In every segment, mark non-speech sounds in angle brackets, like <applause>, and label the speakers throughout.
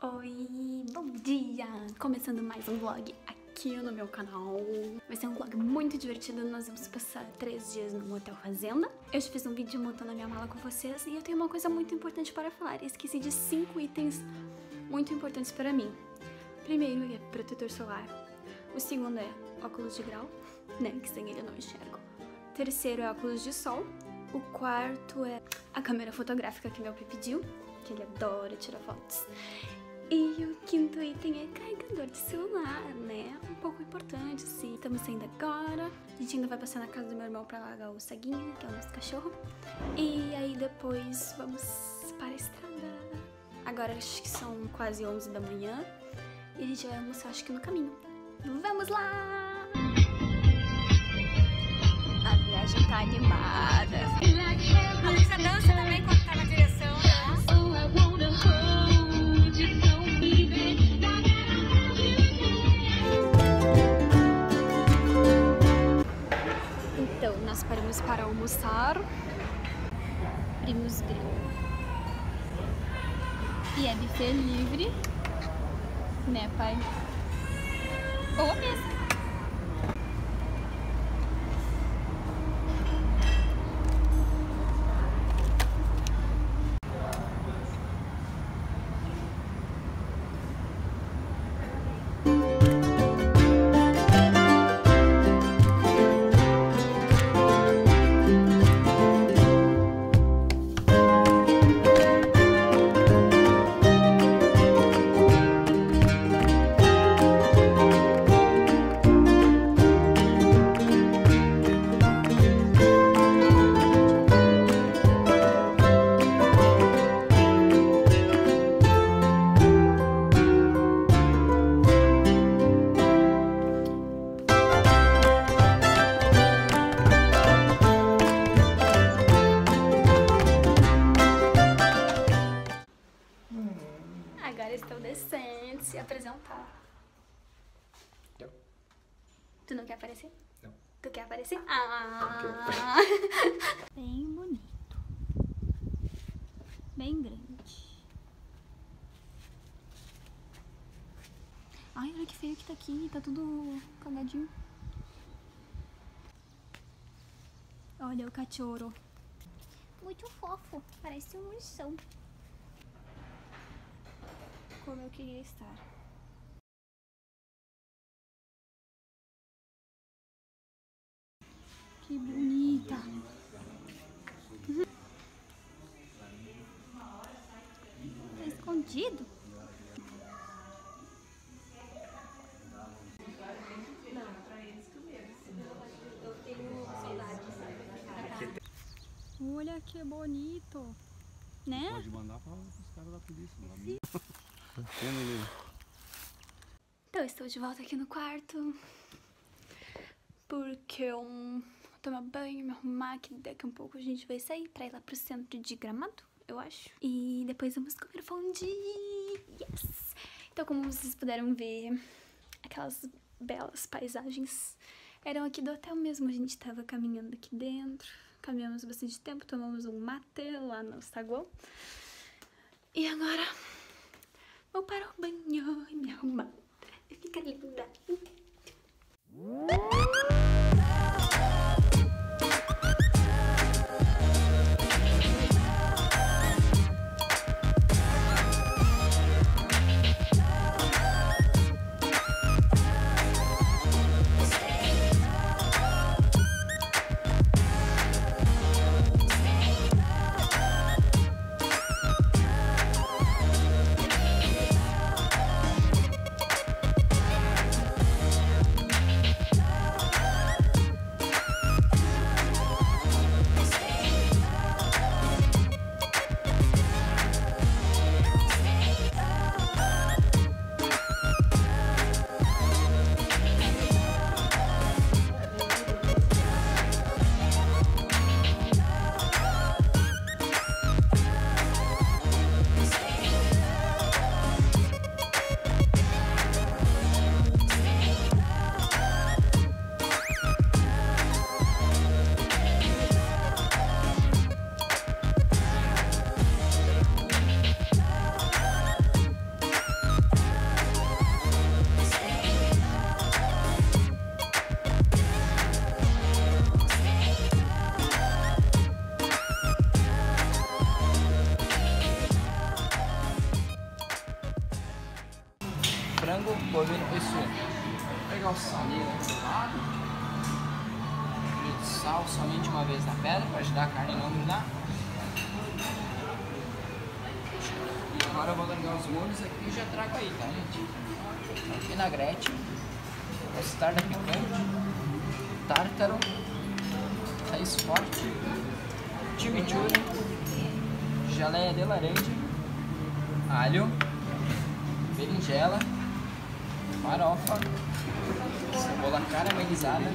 Speaker 1: Oi, bom dia! Começando mais um vlog aqui no meu canal. Vai ser um vlog muito divertido, nós vamos passar três dias no Hotel Fazenda. Eu já fiz um vídeo montando a minha mala com vocês e eu tenho uma coisa muito importante para falar. esqueci de cinco itens muito importantes para mim. Primeiro é protetor solar. O segundo é óculos de grau, né, que sem ele eu não enxergo. O terceiro é óculos de sol. O quarto é a câmera fotográfica que meu pai pediu, que ele adora tirar fotos. E o quinto item é carregador de celular, né? Um pouco importante, sim. Estamos saindo agora. A gente ainda vai passar na casa do meu irmão pra largar o Saguinho, que é o nosso cachorro. E aí depois vamos para a estrada. Agora acho que são quase 11 da manhã. E a gente vai almoçar, acho que no caminho. Vamos lá! A viagem tá animada. Né, pai? Ou a estou descendo se apresentar.
Speaker 2: Não.
Speaker 1: Tu não quer aparecer?
Speaker 2: Não.
Speaker 1: Tu quer aparecer? Ah! <laughs> Bem bonito. Bem grande. Ai, olha que feio que tá aqui. Tá tudo cagadinho. Olha o cachorro. Muito fofo. Parece um ursão. Como eu queria estar. Que bonita. Tá escondido? Olha que bonito. Né?
Speaker 2: Pode mandar para os caras da polícia. Lá.
Speaker 1: Então, estou de volta aqui no quarto. Porque eu tomar banho, me arrumar, que daqui a um pouco a gente vai sair pra ir lá pro centro de Gramado, eu acho. E depois vamos comer fondue. Yes! Então, como vocês puderam ver, aquelas belas paisagens eram aqui do hotel mesmo. A gente tava caminhando aqui dentro. Caminhamos bastante tempo, tomamos um mate lá no saguão. E agora vou para o banho e me arrumar. E ficar linda.
Speaker 3: E agora eu vou largar os molhos aqui e já trago aí, tá gente? Vinagrete, mostarda picante, tártaro, raiz forte, chimichurri, geleia de laranja, alho, berinjela, farofa, cebola caramelizada,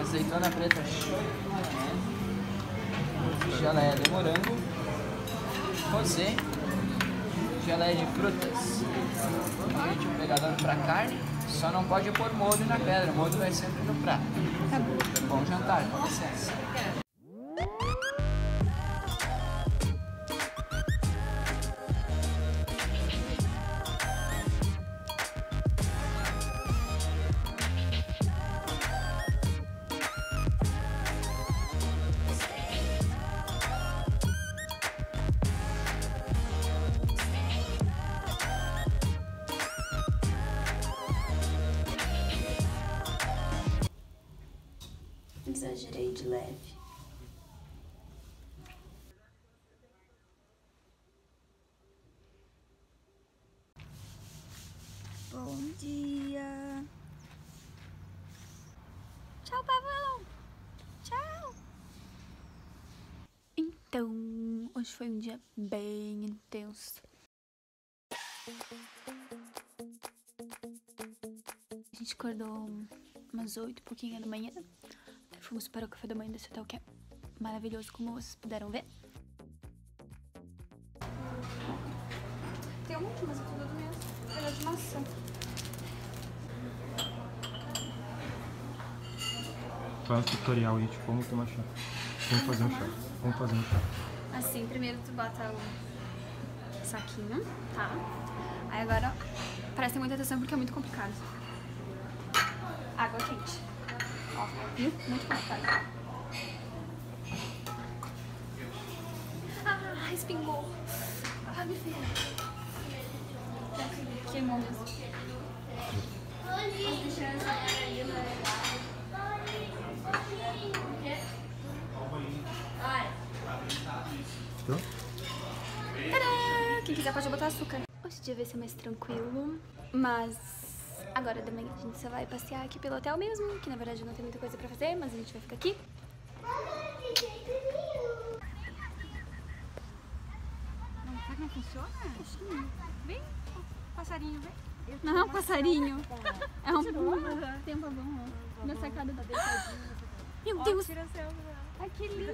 Speaker 3: azeitona preta geleia de morango, rosé, geleia de frutas. Gente, um pegador para carne, só não pode pôr molho na pedra, o molho vai sempre no prato.
Speaker 1: Tá bom.
Speaker 3: Bom jantar, com licença.
Speaker 1: Bom dia. Tchau, pavão. Tchau. Então, hoje foi um dia bem intenso. A gente acordou umas oito, pouquinho da manhã. Aí fomos para o café da manhã desse hotel que é maravilhoso, como vocês puderam ver. Tem um monte, mas é maçã.
Speaker 2: Faz um tutorial aí de como tomar chá. Como fazer um chá. Como fazer um chá.
Speaker 1: Assim, primeiro tu bota o saquinho, tá? Aí agora presta muita atenção porque é muito complicado. Água quente. Ó, viu? Muito complicado. Ah, respingou. Ah, me ferra.
Speaker 2: Então,
Speaker 1: Tadã! Quem quiser pode botar açúcar. Hoje o dia vai ser mais tranquilo, mas agora de manhã a gente só vai passear aqui pelo hotel mesmo, que na verdade não tem muita coisa pra fazer, mas a gente vai ficar aqui.
Speaker 4: Não, será que não funciona? Vem, passarinho, vem.
Speaker 1: Não é um passarinho, é um Tem um ó. Na sacada da Meu
Speaker 4: Ó,
Speaker 1: Deus!
Speaker 4: seu.
Speaker 1: Ai, que linda!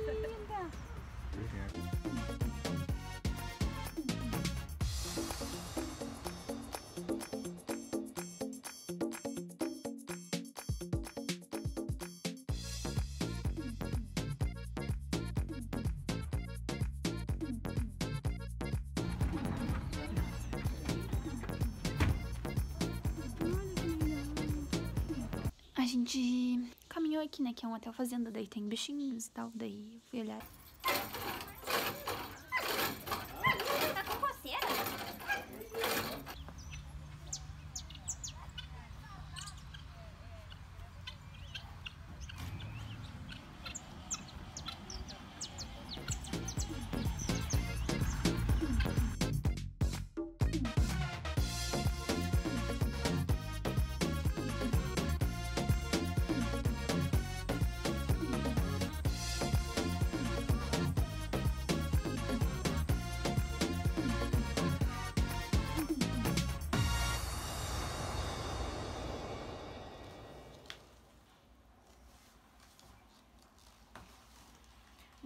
Speaker 1: <laughs> A gente caminhou aqui, né? Que é um hotel fazenda, daí tem bichinhos e tal. Daí eu fui olhar.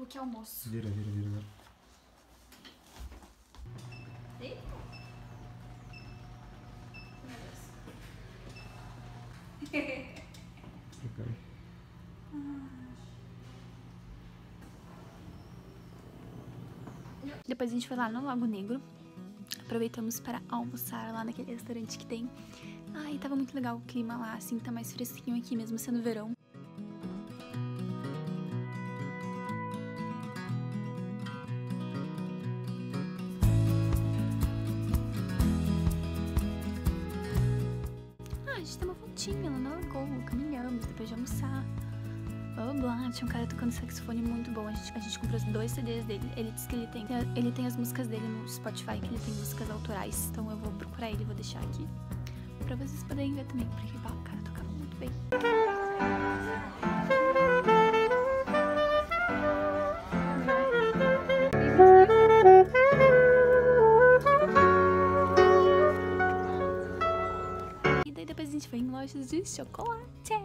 Speaker 1: Que é almoço?
Speaker 2: vira, vira, vira. vira. Fica aí.
Speaker 1: Depois a gente foi lá no Lago Negro. Aproveitamos para almoçar lá naquele restaurante que tem. Ai, tava muito legal o clima lá, assim, tá mais fresquinho aqui mesmo sendo verão. Tinha um cara tocando saxofone muito bom. A gente, a gente comprou dois CDs dele. Ele disse que ele tem, ele tem as músicas dele no Spotify, que ele tem músicas autorais. Então eu vou procurar ele e vou deixar aqui. Pra vocês poderem ver também, porque o cara tocava muito bem. E daí depois a gente foi em lojas de chocolate.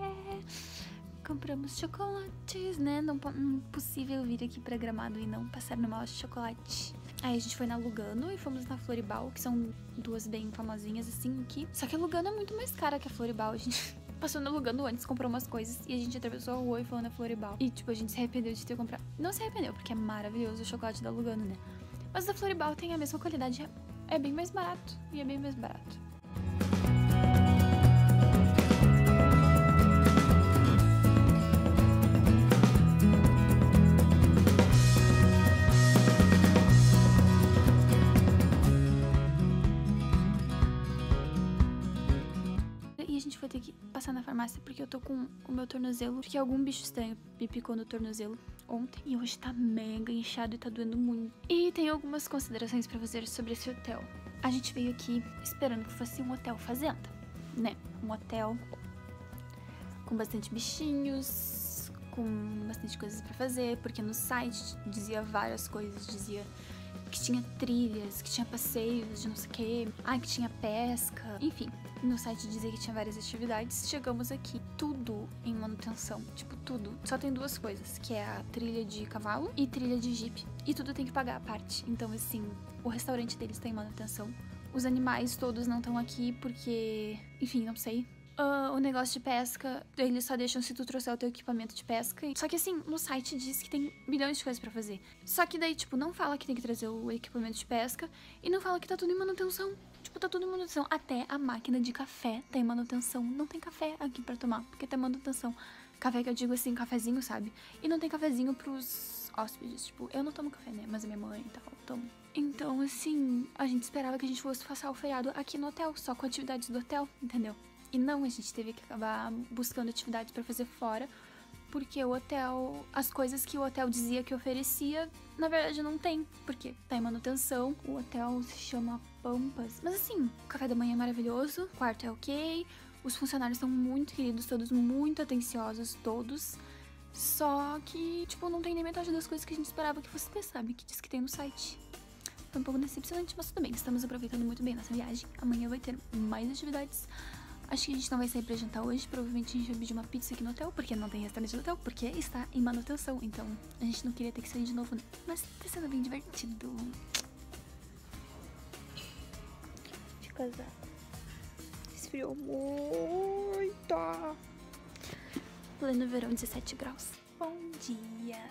Speaker 1: Compramos chocolates, né? Não é possível vir aqui pra Gramado e não passar numa loja de chocolate. Aí a gente foi na Lugano e fomos na Floribal, que são duas bem famosinhas assim aqui. Só que a Lugano é muito mais cara que a Floribal. A gente <laughs> passou na Lugano antes, comprou umas coisas e a gente atravessou a rua e foi na Floribal. E tipo, a gente se arrependeu de ter comprado. Não se arrependeu, porque é maravilhoso o chocolate da Lugano, né? Mas da Floribal tem a mesma qualidade, é bem mais barato. E é bem mais barato. Porque eu tô com o meu tornozelo. Porque algum bicho estranho me picou no tornozelo ontem. E hoje tá mega inchado e tá doendo muito. E tem algumas considerações pra fazer sobre esse hotel. A gente veio aqui esperando que fosse um hotel fazenda, né? Um hotel com bastante bichinhos, com bastante coisas pra fazer. Porque no site dizia várias coisas. Dizia que tinha trilhas, que tinha passeios de não sei o que, ah, que tinha pesca, enfim. No site dizia que tinha várias atividades. Chegamos aqui, tudo em manutenção, tipo tudo. Só tem duas coisas, que é a trilha de cavalo e trilha de jeep. E tudo tem que pagar a parte. Então, assim, o restaurante deles tá em manutenção. Os animais todos não estão aqui porque, enfim, não sei. Uh, o negócio de pesca, eles só deixam se tu trouxer o teu equipamento de pesca. Só que assim, no site diz que tem milhões de coisas pra fazer. Só que daí, tipo, não fala que tem que trazer o equipamento de pesca e não fala que tá tudo em manutenção. Tipo, tá tudo em manutenção. Até a máquina de café tá em manutenção. Não tem café aqui pra tomar, porque tá em manutenção. Café que eu digo assim, cafezinho, sabe? E não tem cafezinho pros hóspedes. Tipo, eu não tomo café, né? Mas a minha mãe e tal, tomo. Então, assim, a gente esperava que a gente fosse passar o feriado aqui no hotel, só com atividades do hotel, entendeu? E não, a gente teve que acabar buscando atividades para fazer fora, porque o hotel, as coisas que o hotel dizia que oferecia, na verdade não tem, porque tá em manutenção. O hotel se chama Pampas. Mas assim, o café da manhã é maravilhoso, o quarto é ok, os funcionários são muito queridos, todos muito atenciosos, todos. Só que, tipo, não tem nem metade das coisas que a gente esperava que fosse ter, sabe? Que diz que tem no site. Foi um pouco decepcionante, mas tudo bem, estamos aproveitando muito bem nossa viagem. Amanhã vai ter mais atividades. Acho que a gente não vai sair pra jantar hoje. Provavelmente a gente vai pedir uma pizza aqui no hotel, porque não tem restaurante no hotel, porque está em manutenção. Então a gente não queria ter que sair de novo, né? Mas tá sendo bem divertido. Casar. Esfriou muito. Pleno verão, 17 graus. Bom dia.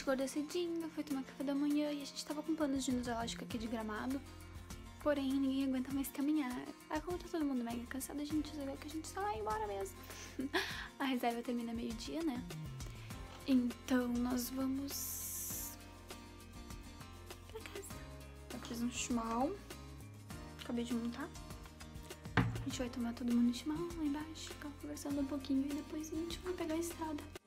Speaker 1: Acordou cedinho, foi tomar café da manhã e a gente tava com planos de ir no zoológico aqui de gramado. Porém, ninguém aguenta mais caminhar. Aí, como tá todo mundo mega cansado, a gente resolveu que a gente só vai embora mesmo. <laughs> a reserva termina meio-dia, né? Então, nós vamos pra casa. Eu fiz um chimal. Acabei de montar. A gente vai tomar todo mundo chimal lá embaixo, ficar conversando um pouquinho e depois a gente vai pegar a estrada.